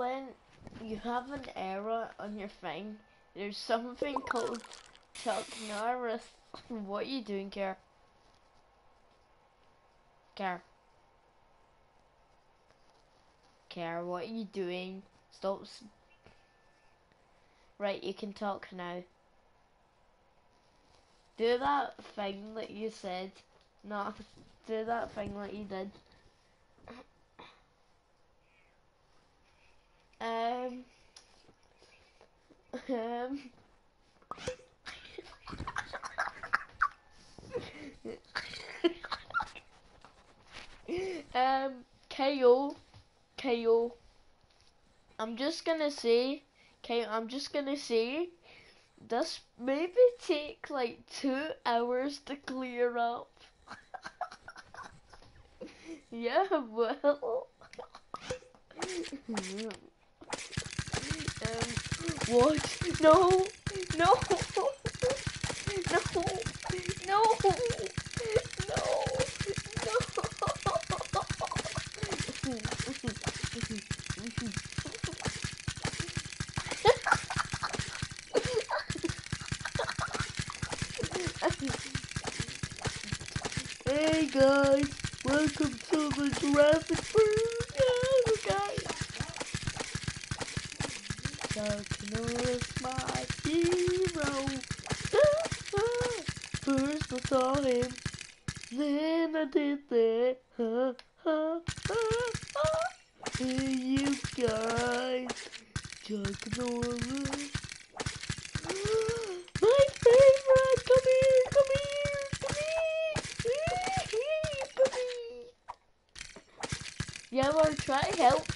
when you have an error on your thing, there's something called Chuck Norris. what are you doing, Care? Care. Care, what are you doing? Stop. Right, you can talk now. Do that thing that you said. No, do that thing that you did. Um. Um. um. KO. KO. I'm just gonna say. Okay, I'm just gonna say. This maybe take like two hours to clear up. yeah, well. what? No! No! No! No! no, no! hey guys, welcome to the Jurassic Park, guys. Chuck Norris, my hero. First I saw him, then I did that. Ha, ha, ha, ha. Hey, you guys, Norris. My favorite! Come here, come here, come here! Come here! Yeah, well, try to help.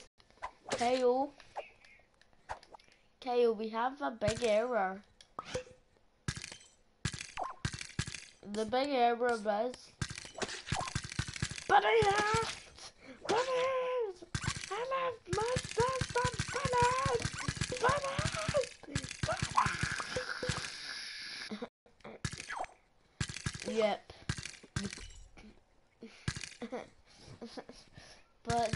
KO. KO, we have a big error. The big error is... Bananas! Bananas! I love my stuff from bananas! Bananas! Bananas! Yep. but,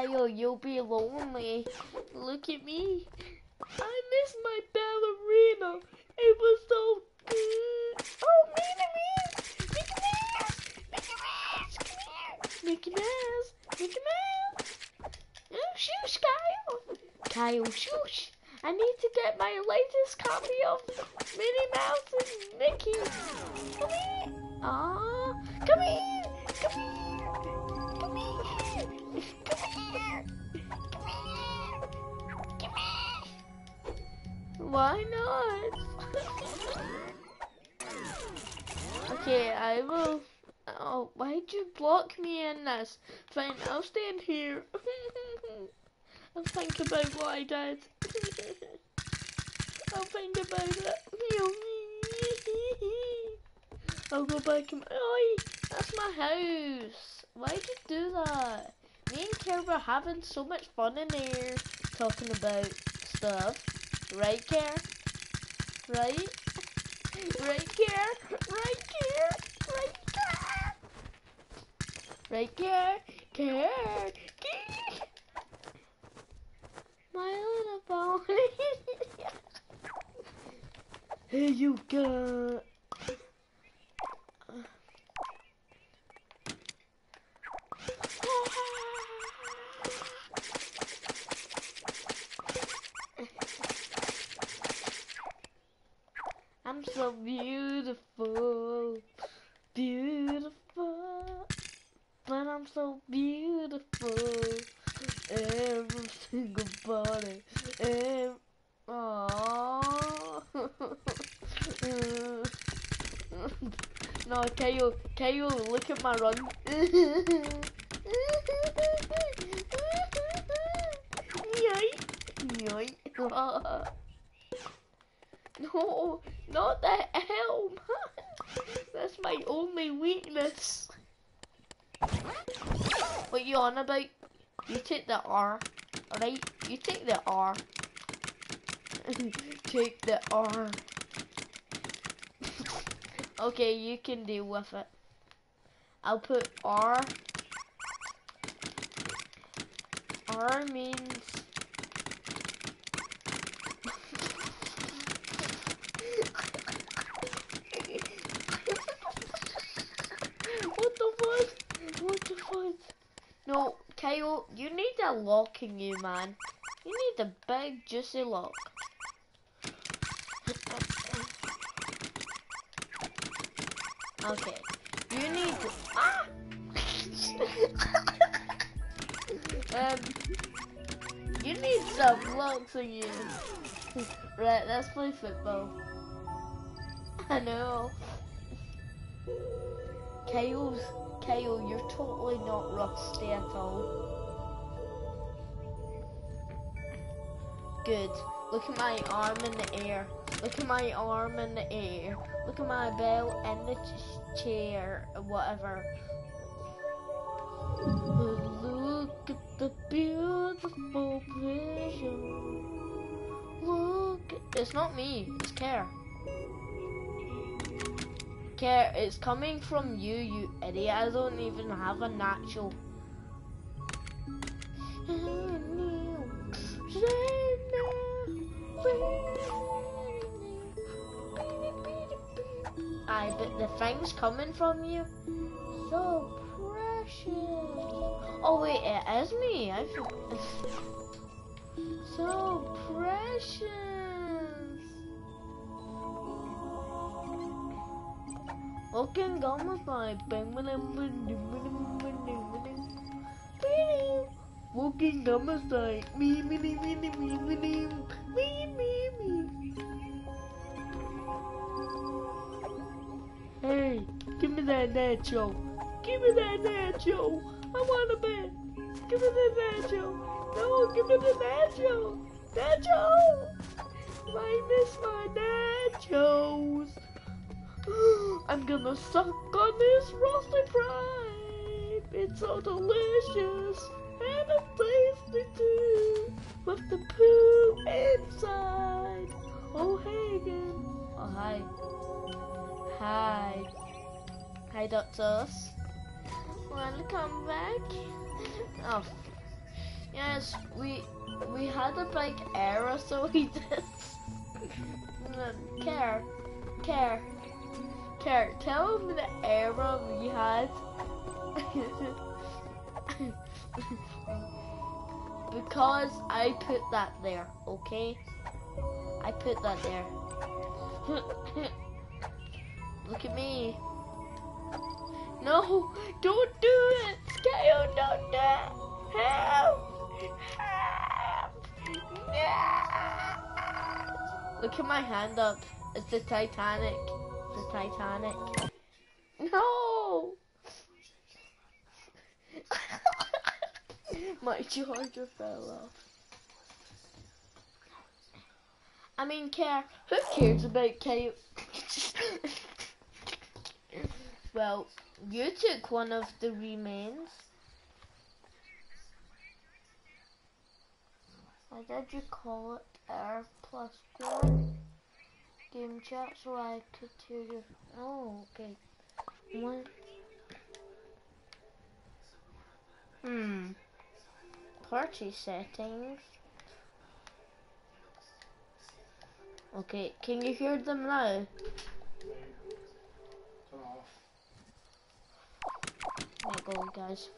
Kyle, you'll be lonely. Look at me. I miss my ballerina. It was so good. Oh, Minnie Mouse! Mickey Mouse! Mickey Mouse! Come here! Mickey Mouse! Mickey Mouse! Oh, shush, Kyle! Kyle, shush! I need to get my latest copy of Minnie Mouse and Mickey. Come here! Aw, come here! Come here! Why not? okay, I will. Oh, why'd you block me in this? Fine, I'll stand here. I'll think about what I did. I'll think about it. I'll go back and. Oi, that's my house. Why'd you do that? Me and Care were having so much fun in there talking about stuff. Right, Care? Right? Right, Care? Right, Care? Right, Care? Right, Care? Care? Care? My little pony. hey, you got. I'm so beautiful, beautiful, I'm so beautiful. Every single body, every, aww. no, Kyle, Kyle, look at my run. No, not the helm. That's my only weakness. What you on about? You take the R, alright? You take the R. take the R. okay, you can deal with it. I'll put R. R means what the fuck? What the fuck? No, Kyle, you need a lock in you, man. You need a big juicy lock. Okay. You need ah! um You need some locks in you. right, let's play football. I know. Kyle's Kyle, you're totally not rusty at all. Good. Look at my arm in the air. Look at my arm in the air. Look at my belt in the ch chair, uh, whatever. Look at the beautiful vision. Look, it's not me, it's Care. Care, it's coming from you, you idiot. I don't even have a natural. I but the thing's coming from you. So precious. Oh wait, it is me. I feel so precious. Walking gum with my bang Down the me me me me me me me me me me me. Hey, give me that nacho. Give me that nacho. I want a bit. Give me the nacho. No, give me the nacho. Nacho. I miss my nachos. I'm gonna suck on this roasted prime. It's so delicious a tasty too, with the poo inside. Oh, hey again. Oh, hi. Hi. Hi, doctors. Wanna come back? Oh, yes, we we had a big error, so we did. care, care, care. Tell me the error we had. because I put that there, okay? I put that there. Look at me. No, don't do it! Scale, don't do it! Help! Help! Look at my hand up. It's the Titanic. The Titanic. No! My charger fell off. I mean, care. Who cares about Kyle? well, you took one of the remains. Why did you call it Air Plus One? Game chat so I could hear you. Oh, okay. One. Party settings. Okay, can you hear them now? There you go, guys.